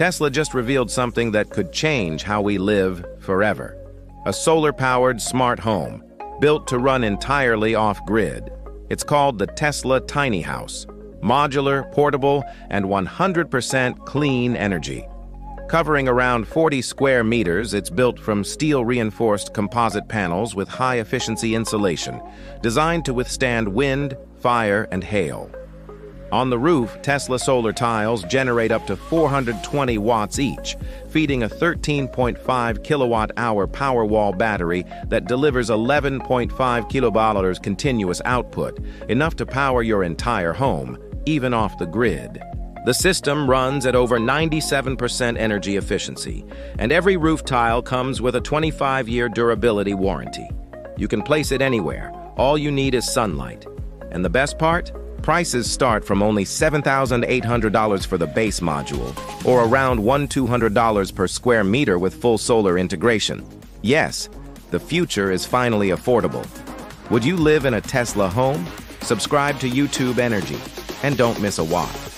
Tesla just revealed something that could change how we live forever. A solar-powered smart home, built to run entirely off-grid. It's called the Tesla Tiny House. Modular, portable, and 100% clean energy. Covering around 40 square meters, it's built from steel-reinforced composite panels with high-efficiency insulation, designed to withstand wind, fire, and hail. On the roof, Tesla solar tiles generate up to 420 watts each, feeding a 13.5 kilowatt-hour Powerwall battery that delivers 11.5 kilowatt continuous output, enough to power your entire home, even off the grid. The system runs at over 97% energy efficiency, and every roof tile comes with a 25-year durability warranty. You can place it anywhere. All you need is sunlight. And the best part? Prices start from only $7,800 for the base module, or around $1,200 per square meter with full solar integration. Yes, the future is finally affordable. Would you live in a Tesla home? Subscribe to YouTube Energy, and don't miss a watt.